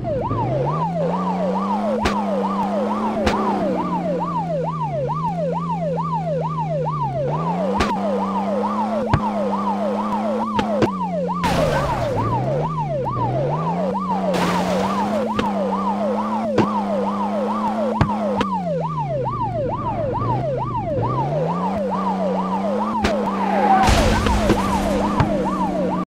Woo!